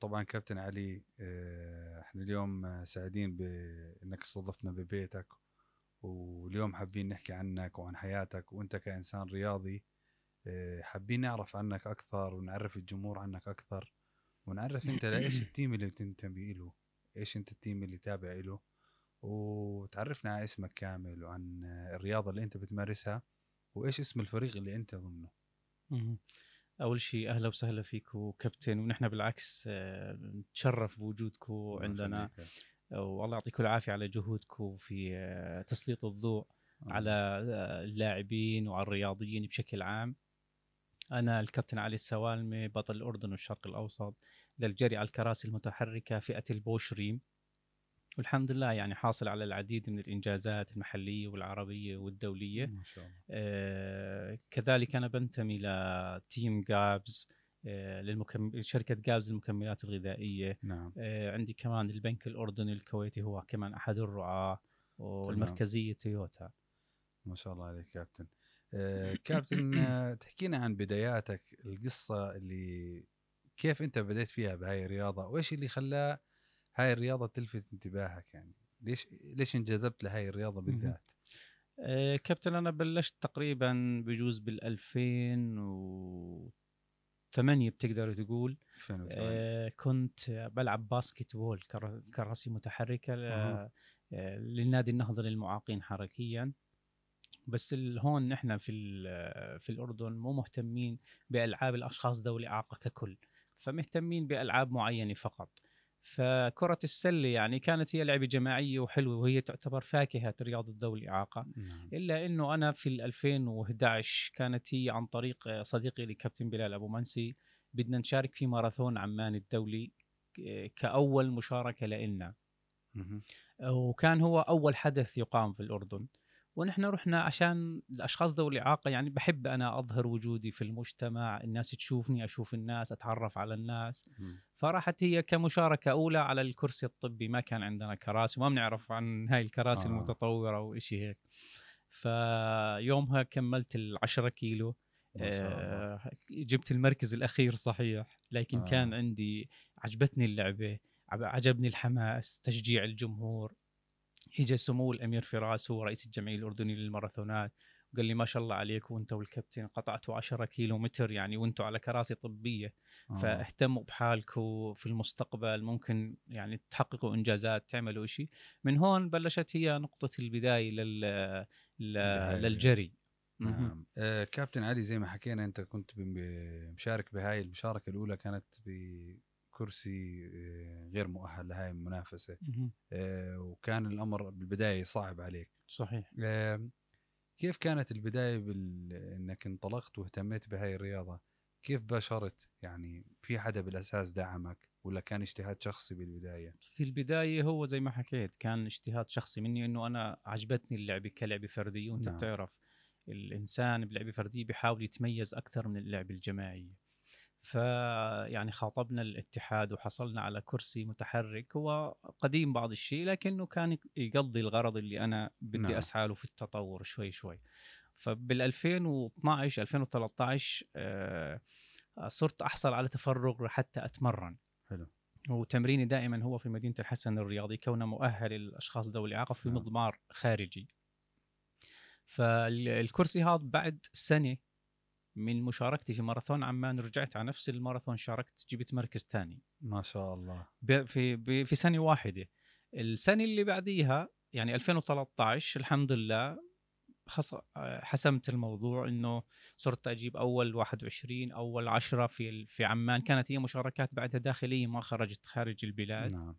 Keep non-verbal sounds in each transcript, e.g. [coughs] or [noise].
طبعا كابتن علي آه، إحنا اليوم سعيدين بإنك استضفنا ببيتك واليوم حابين نحكي عنك وعن حياتك وأنت كإنسان رياضي آه، حابين نعرف عنك أكثر ونعرف الجمهور عنك أكثر ونعرف أنت لإيش [coughs] ال team اللي بتنتمي له إيش أنت ال team اللي تابع له وتعرفنا على اسمك كامل وعن الرياضة اللي أنت بتمارسها وإيش اسم الفريق اللي أنت ضمنه. أول شيء أهلا وسهلا فيكم كابتن ونحن بالعكس نتشرف بوجودكم عندنا. والله يعطيكم العافية على جهودكم في آه، تسليط الضوء على آه، اللاعبين وعلى الرياضيين بشكل عام. أنا الكابتن علي السوالمة بطل الأردن والشرق الأوسط للجري على الكراسي المتحركة فئة ال push rim. والحمد لله يعني حاصل على العديد من الإنجازات المحلية والعربية والدولية. ما شاء الله. آه كذلك أنا بنتمي ل team كابز آه للمكم... شركة جابز للمكملات الغذائية. نعم. آه عندي كمان البنك الأردني الكويتي هو كمان أحد الرعاه والمركزية تويوتا. ما شاء الله عليك كابتن. آه [coughs] كابتن آه تحكينا عن بداياتك القصة اللي كيف أنت بديت فيها بهاي الرياضة؟ وإيش اللي خلاه هاي الرياضة تلفت انتباهك يعني؟ ليش ليش انجذبت لهاي الرياضة بالذات؟ آه كابتن أنا بلشت تقريبا بجوز بال 2008 بتقدر تقول. 2008 آه كنت بلعب باسكت بول كراسي متحركة آه للنادي النهضة للمعاقين حركيا. بس هون نحن في في الأردن مو مهتمين بألعاب الأشخاص ذوي الإعاقة ككل. فمهتمين بألعاب معينة فقط. فكرة السلة يعني كانت هي لعبة جماعية وحلوة وهي تعتبر فاكهة رياضة ذوي الإعاقة نعم. إلا أنه أنا في 2011 كانت هي عن طريق صديقي لكابتن بلال أبو منسي بدنا نشارك في ماراثون عمان الدولي كأول مشاركة لنا وكان هو أول حدث يقام في الأردن. ونحن رحنا عشان الأشخاص ذوي الإعاقة يعني بحب أنا أظهر وجودي في المجتمع الناس تشوفني أشوف الناس أتعرف على الناس. فراحت هي كمشاركة أولى على الكرسي الطبي ما كان عندنا كراسي وما بنعرف عن هاي الكراسي آه. المتطورة وإشي هيك. فيومها كملت العشرة كيلو. آه جبت المركز الأخير صحيح لكن آه. كان عندي عجبتني اللعبة عجبني الحماس تشجيع الجمهور. اجى سمو الأمير فراس هو رئيس الجمعية الأردنية للماراثونات وقال لي ما شاء الله عليك وأنت والكابتن قطعتوا 10 كيلو متر يعني وأنتم على كراسي طبية آه. فاهتموا بحالكم في المستقبل ممكن يعني تحققوا إنجازات تعملوا شيء من هون بلشت هي نقطة البداية لل... للجري. نعم. آه كابتن علي زي ما حكينا أنت كنت مشارك بهاي المشاركة الأولى كانت ب كرسي آه، غير مؤهل لهاي المنافسة. آه، وكان الأمر بالبداية صعب عليك. صحيح. كيف كانت البداية بانك انطلقت واهتميت بهاي الرياضة؟ كيف باشرت يعني في حدا بالأساس دعمك ولا كان اجتهاد شخصي بالبداية؟ في البداية هو زي ما حكيت كان اجتهاد شخصي مني إنه أنا عجبتني اللعبه كلعبه فرديه وأنت نعم. بتعرف الإنسان بلعبه فرديه بيحاول يتميز أكثر من اللعبه الجماعيه فيعني خاطبنا الاتحاد وحصلنا على كرسي متحرك هو قديم بعض الشيء لكنه كان يقضي الغرض اللي أنا بدي نعم. أسعى له في التطور شوي شوي فبال 2012 2013 آه صرت أحصل على تفرغ حتى أتمرن حلو وتمريني دائما هو في مدينة الحسن الرياضي كونه مؤهل للاشخاص ذوي الإعاقة في نعم. مضمار خارجي فالكرسي هذا بعد سنة من مشاركتي في ماراثون عمان رجعت على نفس الماراثون شاركت جبت مركز ثاني. ما شاء الله. في في سنه واحدة. السنة اللي بعديها يعني 2013 الحمد لله حسمت الموضوع إنه صرت أجيب أول 21 أول 10 في في عمان. كانت هي مشاركات بعدها داخلية ما خرجت خارج البلاد. نعم.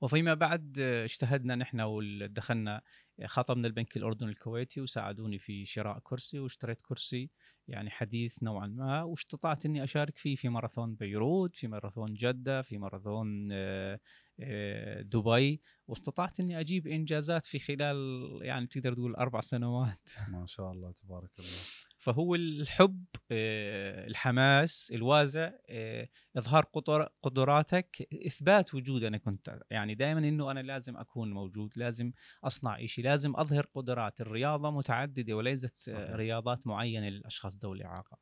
وفيما بعد اجتهدنا نحن ودخلنا خاطبنا البنك الأردني الكويتي وساعدوني في شراء كرسي واشتريت كرسي يعني حديث نوعا ما واستطعت إني أشارك فيه في ماراثون بيروت في ماراثون جدة في ماراثون آه، آه، دبي. واستطعت إني أجيب إنجازات في خلال يعني تقدر تقول أربع سنوات. ما شاء الله تبارك الله. فهو الحب آه، الحماس الوازع آه، إظهار قدراتك إثبات وجود أنا كنت يعني دائما إنه أنا لازم أكون موجود لازم أصنع شيء لازم أظهر قدرات. الرياضة متعددة وليست صحيح. رياضات معينة للأشخاص ذوي الإعاقة.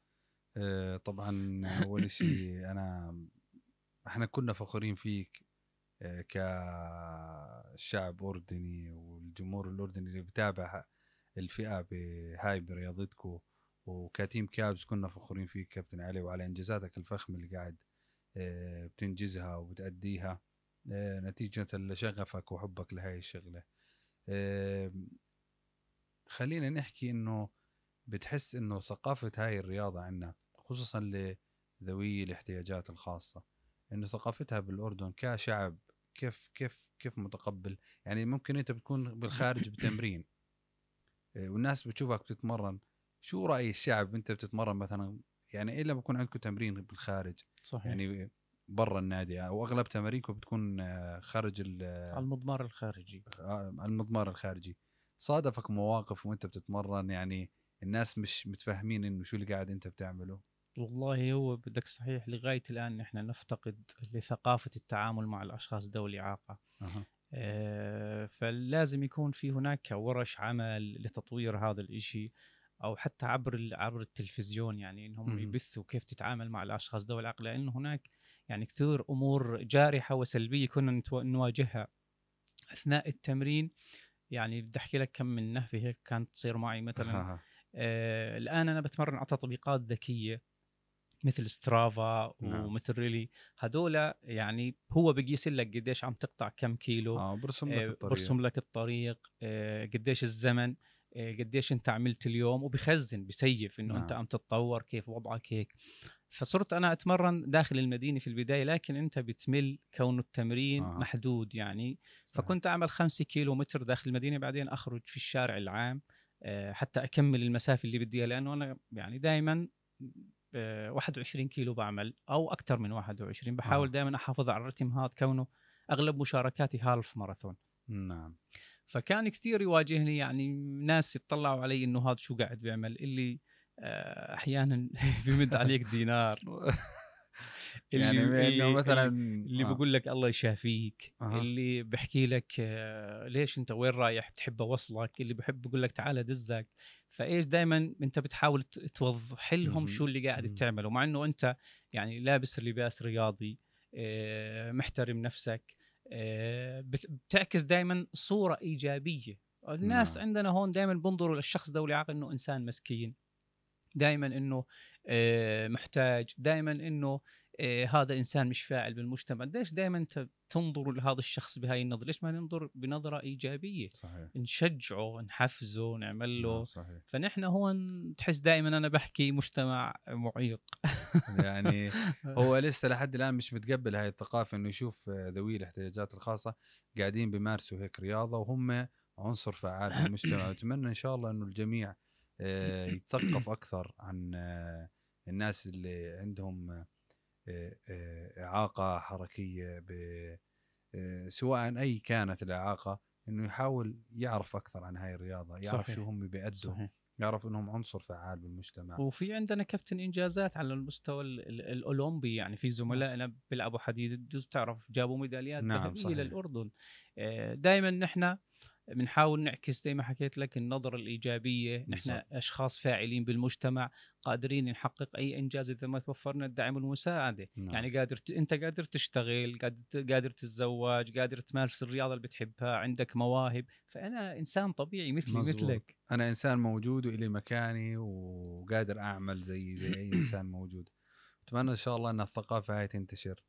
طبعا أول شيء [coughs] أنا إحنا كنا فخورين فيك آه، كشعب أردني والجمهور الأردني اللي بتابع الفئة بهاي برياضتكم وكتيم كابز كنا فخورين فيك كابتن علي وعلى إنجازاتك الفخمة اللي قاعد آه، بتنجزها وبتأديها آه، نتيجة لشغفك وحبك لهاي الشغلة. خلينا نحكي إنه بتحس إنه ثقافة هاي الرياضة عندنا خصوصا لذوي الاحتياجات الخاصة إنه ثقافتها بالأردن كشعب كيف كيف كيف متقبل؟ يعني ممكن أنت بتكون بالخارج [coughs] بتمرين آه، والناس بتشوفك بتتمرن شو رأي الشعب انت بتتمرن مثلا؟ يعني الا بكون عندكم تمرين بالخارج؟ صحيح. يعني برا النادي أو أغلب تمارينكم بتكون آه، خارج على المضمار الخارجي. آه، المضمار الخارجي. صادفك مواقف وانت بتتمرن؟ يعني الناس مش متفاهمين إنه شو اللي قاعد انت بتعمله؟ والله هو بدك صحيح لغاية الآن نحن نفتقد لثقافة التعامل مع الأشخاص ذوي الإعاقة. أه. آه فلازم يكون في هناك ورش عمل لتطوير هذا الإشي. أو حتى عبر عبر التلفزيون يعني إنهم يبثوا كيف تتعامل مع الأشخاص ذوي الاعاقه لأنه هناك يعني كثير أمور جارحة وسلبية كنا نواجهها. أثناء التمرين يعني بدي أحكي لك كم من نهفة هيك كانت تصير معي مثلا. [laughs] آه الآن أنا بتمرن على تطبيقات ذكية مثل سترافا نعم. ومثل ريلي هدول يعني هو بقيس لك قديش عم تقطع كم كيلو آه برسم لك آه، الطريق. برسم لك الطريق آه قديش الزمن. قديش انت عملت اليوم وبخزن بسيف إنه نعم. انت عم تتطور كيف وضعك هيك فصرت أنا أتمرن داخل المدينة في البداية لكن أنت بتمل كون التمرين آه. محدود يعني فكنت أعمل خمسة كيلو متر داخل المدينة بعدين أخرج في الشارع العام آه، حتى أكمل المسافة اللي بديها لأنه أنا يعني دائما 21 كيلو بعمل أو أكثر من 21 بحاول آه. دائما أحافظ على الرتم هذا كونه أغلب مشاركاتي هالف ماراثون نعم فكان كثير يواجهني يعني ناس يطلعوا علي إنه هذا شو قاعد بيعمل اللي آه، أحيانا [laughs] بيمد عليك دينار [laughs] يعني اللي مثلا اللي آه. بقول لك الله يشافيك آه. اللي بحكي لك ليش أنت وين رايح بتحب أوصلك اللي بحب بقول لك تعال دزك فإيش دائما أنت بتحاول توضح لهم شو اللي قاعد بتعمله مع إنه أنت يعني لابس لباس رياضي آه محترم نفسك بتعكس دائما صورة إيجابية. الناس نعم. عندنا هون دائما بنظروا للشخص ذوي الاعاقه إنه إنسان مسكين. دائما إنه آه، محتاج. دائما إنه إيه هذا إنسان مش فاعل بالمجتمع. ليش دائما انت تنظر لهذا الشخص بهاي النظرة؟ ليش ما ننظر بنظرة إيجابية؟ صحيح. نشجعه نحفزه نعمل له نعم، صحيح. فنحن هون تحس دائما أنا بحكي مجتمع معيق. [laughs] يعني [laughs] هو لسه لحد الآن مش متقبل هاي الثقافة إنه يشوف ذوي الاحتياجات الخاصة قاعدين بيمارسوا هيك رياضة وهم عنصر فعال في المجتمع. [coughs] أتمنى إن شاء الله إنه الجميع آه، يتثقف أكثر عن آه، الناس اللي عندهم آه، إعاقة حركية سواء أي كانت الإعاقة إنه يحاول يعرف أكثر عن هاي الرياضة يعرف صحيح. شو هم بيأدوا صحيح. يعرف إنهم عنصر فعال بالمجتمع وفي عندنا كابتن إنجازات على المستوى الأولمبي يعني في زملائنا بيلعبوا حديد تعرف جابوا ميداليات نعم ذهبية للأردن دائما نحن بنحاول نعكس زي ما حكيت لك النظرة الإيجابية نحن أشخاص فاعلين بالمجتمع قادرين نحقق أي إنجاز إذا ما توفرنا الدعم والمساعدة. نعم. يعني قادر ت... أنت قادر تشتغل قادر, قادر تتزوج قادر تمارس الرياضة اللي بتحبها عندك مواهب. فأنا إنسان طبيعي مثلي مزبوط. مثلك. أنا إنسان موجود وإلي مكاني وقادر أعمل زي زي أي [clears throat] إنسان موجود. أتمنى إن شاء الله أن الثقافة هاي تنتشر.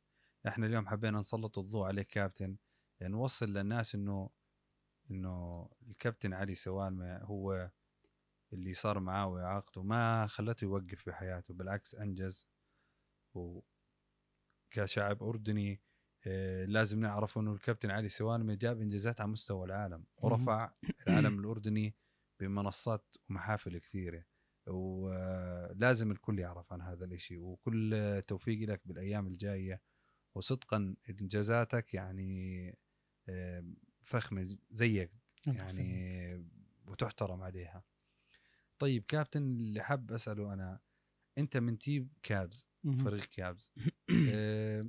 إحنا اليوم حبينا نسلط الضوء عليك كابتن يعني نوصل للناس إنه إنه الكابتن علي سوالمة هو اللي صار معاه واعاقته ما خلته يوقف بحياته بالعكس أنجز. وكشعب أردني آه، لازم نعرف إنه الكابتن علي سوالمة جاب إنجازات على مستوى العالم ورفع [clears throat] العالم الأردني بمنصات ومحافل كثيرة. ولازم الكل يعرف عن هذا الإشي. وكل توفيق لك بالأيام الجاية. وصدقا إنجازاتك يعني فخمة زيك يعني وتحترم عليها. طيب كابتن اللي حاب أسأله أنا أنت من team كابز فريق كابز. [clears throat] آه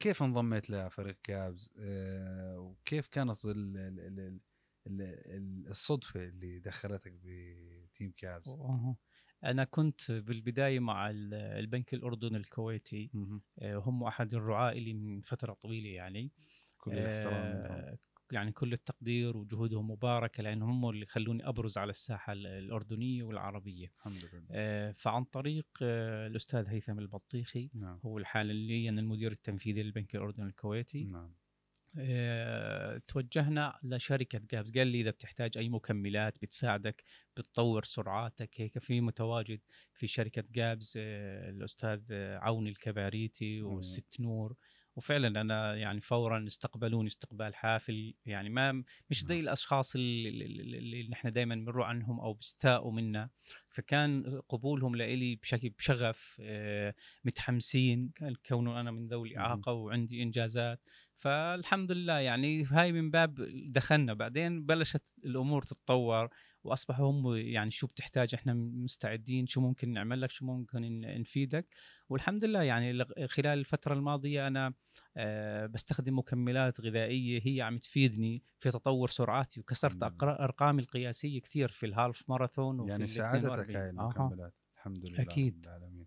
كيف انضميت لفريق كابز؟ آه وكيف كانت ال- ال- الصدفة اللي دخلتك ب team كابز. أنا كنت بالبداية مع ال- البنك الأردني الكويتي. آه، هم أحد الرعاة لي من فترة طويلة يعني. كل الاحترام. آه، يعني كل التقدير وجهودهم مباركة لأن هم اللي خلوني أبرز على الساحة ال- الأردنية والعربية. الحمد لله. آه، فعن طريق آه، الأستاذ هيثم البطيخي نعم. هو حاليا المدير التنفيذي للبنك الأردني الكويتي. نعم. آه، توجهنا لشركة جابز قال لي إذا بتحتاج أي مكملات بتساعدك بتطور سرعاتك هيك في متواجد في شركة جابز آه، الأستاذ آه، عون الكباريتي. والست نور. وفعلا أنا يعني فورا استقبلوني استقبال حافل يعني ما مش زي نعم. الاشخاص اللي, اللي, اللي نحن دائما بنروح عنهم أو بيستاءوا منا. فكان قبولهم لإلي بشكل بشغف آه، متحمسين. كونه أنا من ذوي. الإعاقة وعندي إنجازات. فالحمد لله يعني هاي من باب دخلنا. بعدين بلشت الأمور تتطور. وأصبحوا هم يعني شو بتحتاج إحنا مستعدين شو ممكن نعمل لك شو ممكن نفيدك والحمد لله يعني خلال الفترة الماضية أنا آه، بستخدم مكملات غذائية هي عم تفيدني في تطور سرعاتي وكسرت. أقر- أرقامي القياسية كثير في الهالف ماراثون وفي يعني 42. هاي. المكملات الحمد لله أكيد. رب العالمين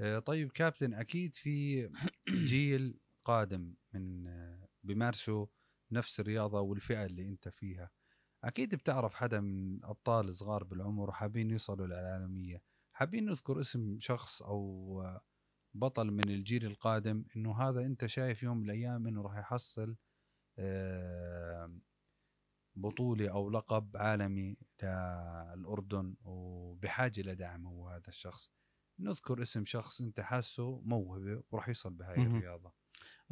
آه، طيب كابتن أكيد في [clears throat] جيل قادم من آه، بيمارسوا نفس الرياضة والفئة اللي أنت فيها أكيد بتعرف حدا من أبطال صغار بالعمر وحابين يوصلوا للعالمية. حابين نذكر اسم شخص أو بطل من الجيل القادم إنه هذا أنت شايف يوم من الأيام إنه راح يحصل بطولة أو لقب عالمي للأردن وبحاجة لدعم هو هذا الشخص. نذكر اسم شخص أنت حاسه موهبة وراح يوصل بهاي. الرياضة.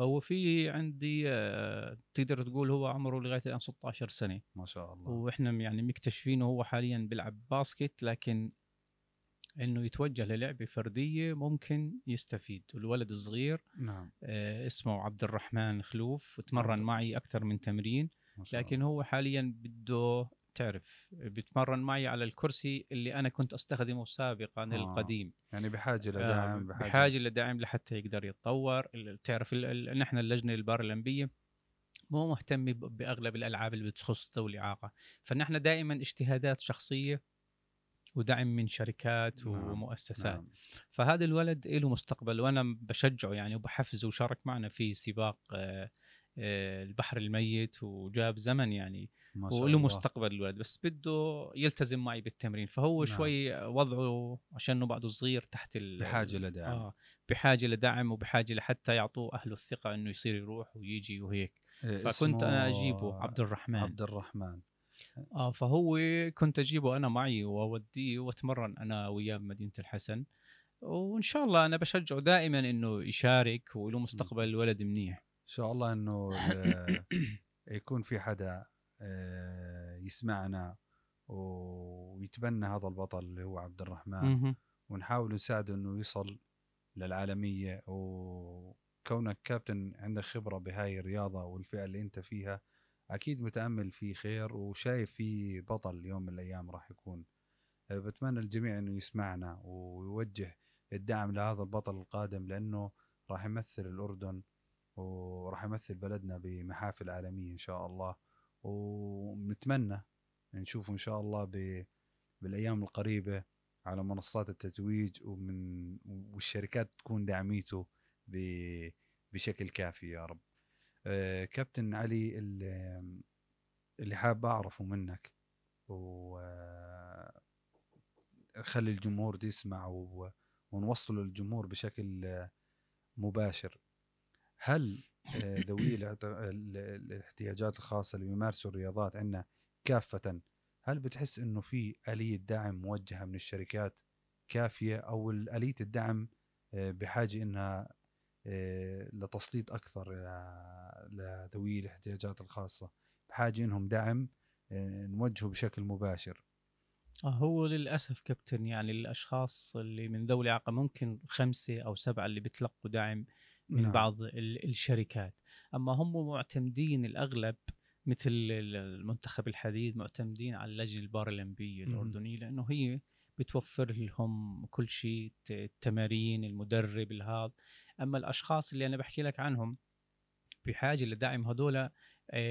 هو في عندي آه، تقدر تقول هو عمره لغاية الآن 16 سنة. ما شاء الله. وإحنا يعني مكتشفينه هو حاليا بيلعب باسكت لكن إنه يتوجه للعبة فردية ممكن يستفيد. الولد الصغير نعم. آه، اسمه عبد الرحمن خلوف وتمرن معي أكثر من تمرين. لكن. هو حاليا بده تعرف بيتمرن معي على الكرسي اللي أنا كنت أستخدمه سابقا آه. القديم يعني بحاجة آه، لدعم بحاجة, بحاجة لدعم لحتى يقدر يتطور تعرف نحن اللجنة البارالمبية مو مهتم بأغلب الألعاب اللي بتخص ذوي الإعاقة فنحن دائما اجتهادات شخصية ودعم من شركات نعم، ومؤسسات نعم. فهذا الولد له مستقبل وأنا بشجعه يعني وبحفزه وشارك معنا في سباق آه، آه، البحر الميت وجاب زمن يعني وله. مستقبل الولد بس بده يلتزم معي بالتمرين. فهو نعم. شوي وضعه عشانه بعده صغير تحت ال بحاجة لدعم. آه بحاجة لدعم وبحاجة لحتى يعطوه أهله الثقة إنه يصير يروح ويجي وهيك. إيه، فكنت أنا أجيبه عبد الرحمن. عبد الرحمن. آه فهو كنت أجيبه أنا معي وأوديه وأتمرن أنا وياه بمدينة الحسن. وإن شاء الله أنا بشجعه دائما إنه يشارك وله مستقبل الولد منيح. إن شاء الله ال- [coughs] يكون في حدا يسمعنا ويتبنى هذا البطل اللي هو عبد الرحمن. ونحاول نساعده إنه يصل للعالمية. وكونك كابتن عندك خبرة بهاي الرياضة والفئة اللي أنت فيها أكيد متأمل في خير وشايف في بطل يوم من الأيام راح يكون. أه، بتمنى الجميع إنه يسمعنا ويوجه الدعم لهذا البطل القادم لأنه راح يمثل الأردن وراح يمثل بلدنا بمحافل عالمية إن شاء الله. ونتمنى نشوفه إن شاء الله بالأيام القريبة على منصات التتويج ومن والشركات تكون دعميته بشكل كافي يا رب. آه، كابتن علي ال- اللي حاب أعرفه منك و آه، خلي الجمهور دي يسمع ونوصله للجمهور بشكل مباشر. هل ذوي الاعت- ال- الاحتياجات الخاصة اللي بيمارسوا الرياضات عندنا كافة. هل بتحس إنه في آلية دعم موجهة من الشركات كافية أو آلية الدعم آه، بحاجة إنها آه، لتسليط أكثر لذوي الاحتياجات الخاصة بحاجة إنهم دعم آه، نوجهه بشكل مباشر؟ آه، هو للأسف كابتن يعني الأشخاص اللي من ذوي الإعاقة ممكن خمسة أو سبعة اللي بتلقوا دعم من نعم. بعض ال- الشركات أما هم معتمدين الأغلب مثل ال- المنتخب الحديد معتمدين على اللجنة البارالمبيه مم. الأردنية لأنه هي بتوفر لهم كل شيء التمارين المدرب الهذا أما الأشخاص اللي أنا بحكي لك عنهم بحاجة لدعم هذول آه،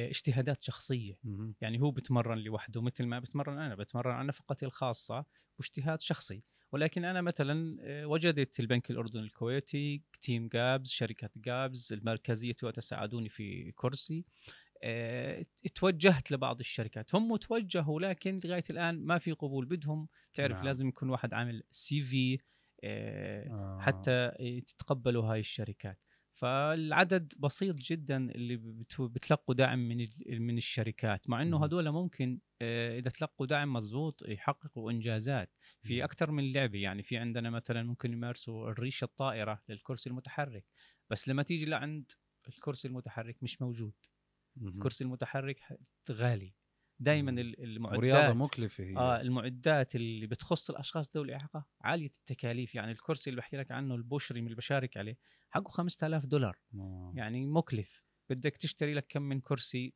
اجتهادات شخصية مهم. يعني هو بتمرن لوحده مثل ما بتمرن أنا بتمرن على نفقتي الخاصة واجتهاد شخصي ولكن أنا مثلا آه، وجدت البنك الأردني الكويتي team كابز شركة المركزية تويوتا ساعدوني في كرسي آه، توجهت لبعض الشركات هم توجهوا لكن لغاية الآن ما في قبول بدهم تعرف نعم. نعم. لازم يكون واحد عامل CV آه. حتى تتقبلوا هاي الشركات فالعدد بسيط جدا اللي بت- بتلقوا دعم من من الشركات مع. إنه هذول ممكن آه، إذا تلقوا دعم مزبوط يحققوا إنجازات في. أكثر من لعبة يعني في عندنا مثلا ممكن يمارسوا الريشه الطائرة للكرسي المتحرك بس لما تيجي لعند الكرسي المتحرك مش موجود. الكرسي المتحرك غالي دائما مم. المعدات ورياضة مكلفة هي. آه المعدات اللي بتخص الأشخاص ذوي الإعاقة عالية التكاليف. يعني الكرسي اللي بحكي لك عنه البوشري من اللي بشارك عليه حقه 5000 دولار. آه. يعني مكلف. بدك تشتري لك كم من كرسي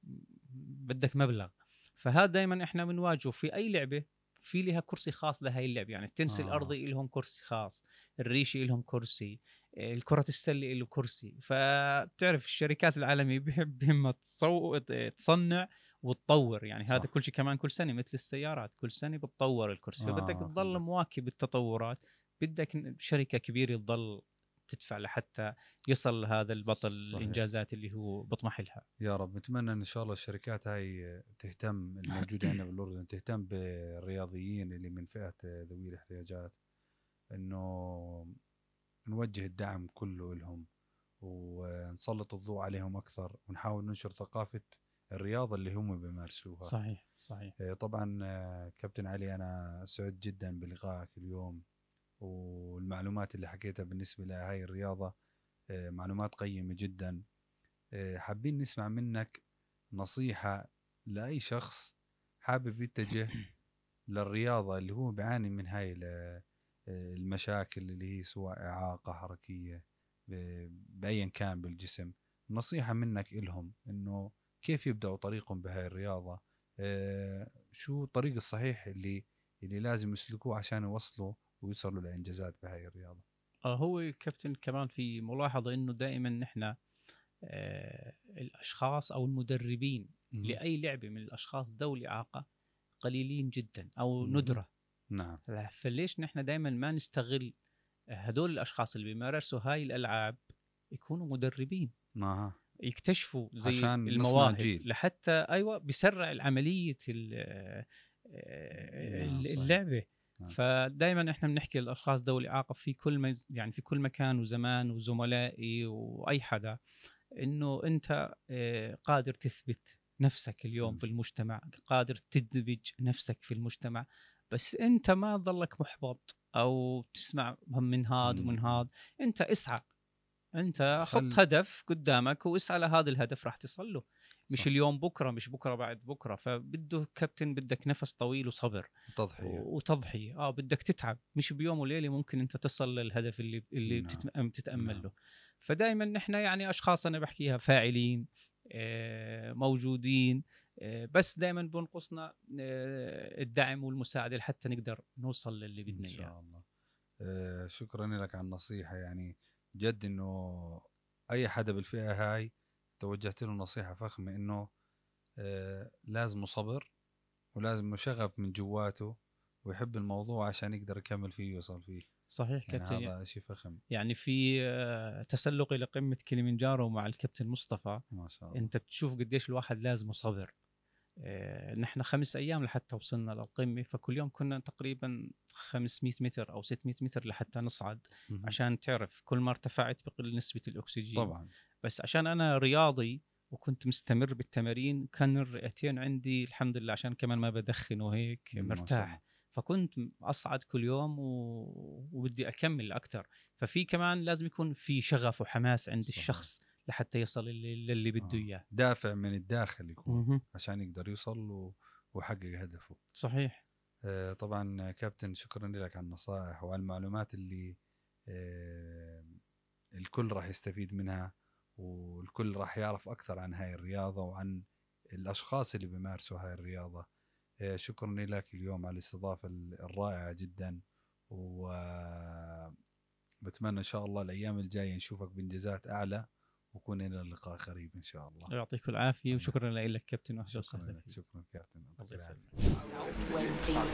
بدك مبلغ. فهذا دائما إحنا بنواجهه. في أي لعبة في لها كرسي خاص لهي اللعبة. يعني التنس آه. الأرضي لهم كرسي خاص الريشي لهم كرسي الكرة السلة له كرسي. فبتعرف الشركات العالمية تصو... تصنع وتطور يعني صح. هذا كل شيء كمان كل سنة مثل السيارات كل سنة بتطور الكرسي آه، فبدك تضل. مواكب التطورات بدك شركة كبيرة تضل تدفع لحتى يصل هذا البطل صحيح. الإنجازات اللي هو بيطمح لها يا رب نتمنى إن شاء الله الشركات هاي تهتم الموجودة عندنا [coughs] بالأردن تهتم بالرياضيين اللي من فئة ذوي الاحتياجات إنه نوجه الدعم كله لهم ونسلط الضوء عليهم أكثر ونحاول ننشر ثقافة الرياضة اللي هم بيمارسوها. صحيح صحيح. آه، طبعا آه، كابتن علي أنا سعدت جدا بلقائك اليوم والمعلومات اللي حكيتها بالنسبة لهاي الرياضة آه، معلومات قيمة جدا. حابين نسمع منك نصيحة لأي شخص حابب يتجه [coughs] للرياضة اللي هو بيعاني من هاي ال- المشاكل اللي هي سواء إعاقة حركية بايا كان بالجسم. نصيحة منك إلهم إنه كيف يبدأوا طريقهم بهاي الرياضة؟ آه، شو الطريق الصحيح اللي اللي لازم يسلكوه عشان يوصلوا ويوصلوا لإنجازات بهاي الرياضة؟ آه هو كابتن كمان في ملاحظة إنه دائما نحن آه الأشخاص أو المدربين لأي لعبة من الأشخاص ذوي الاعاقة قليلين جدا أو مم. ندرة. نعم. فليش نحن دائما ما نستغل هدول الأشخاص اللي بيمارسوا هاي الألعاب يكونوا مدربين؟ أها. يكتشفوا زي عشان المواهب جيل. لحتى أيوه بيسرع العملية ال- آه، نعم،. اللعبة نعم. فدائما إحنا بنحكي للأشخاص ذوي الإعاقة في كل يعني في كل مكان وزمان وزملائي وأي حدا إنه أنت آه، قادر تثبت نفسك اليوم. في المجتمع قادر تدمج نفسك في المجتمع بس أنت ما تضلك محبط أو تسمع من هذا ومن. هذا أنت إسعى أنت خل- حط هدف قدامك واسعى لهذا الهدف راح تصل له. مش صح. اليوم بكرة مش بكرة بعد بكرة. فبده كابتن بدك نفس طويل وصبر. تضحيه وتضحية. آه بدك تتعب. مش بيوم وليلة ممكن أنت تصل للهدف اللي اللي نعم. بتتأمل نعم. له. فدائما نحن يعني أشخاص أنا بحكيها فاعلين آه، موجودين آه، بس دائما بنقصنا آه، الدعم والمساعدة لحتى نقدر نوصل للي بدنا إن اياه شاء الله. آه، شكرا لك على النصيحة. يعني جد إنه أي حدا بالفئة هاي توجهت له نصيحة فخمة إنه آه، لازم صبر ولازم شغف من جواته ويحب الموضوع عشان يقدر يكمل فيه ويوصل فيه. صحيح يعني كابتن. هذا شيء فخم. يعني في آه، تسلقي لقمه كليمنجارو مع الكابتن مصطفى. ما شاء الله. أنت بتشوف قديش الواحد لازم صبر. نحن خمس أيام لحتى وصلنا للقمة فكل يوم كنا تقريبا 500 متر أو 600 متر لحتى نصعد. عشان تعرف كل ما ارتفعت بقل نسبة الأكسجين طبعا بس عشان أنا رياضي وكنت مستمر بالتمارين كان الرئتين عندي الحمد لله عشان كمان ما بدخن وهيك مرتاح. فكنت أصعد كل يوم و... وبدي أكمل أكثر ففي كمان لازم يكون في شغف وحماس عند صحيح. الشخص لحتى يصل للي, بده آه. إياه دافع من الداخل يكون مهم. عشان يقدر يوصل و- ويحقق هدفه صحيح آه، طبعا كابتن شكرا لك على النصائح وعلى المعلومات اللي آه، الكل راح يستفيد منها والكل راح يعرف أكثر عن هاي الرياضة وعن الأشخاص اللي بيمارسوا هاي الرياضة آه، شكرا لك اليوم على الاستضافة الرائعة جدا وبتمنى إن شاء الله الأيام الجاية نشوفك بإنجازات أعلى ويكون لنا لقاء قريب ان شاء الله يعطيكم العافيه وشكرا لك كابتن واهلا شكرا وسهلا لك فيك شكرا كابتن الله يعطيك. يسلمك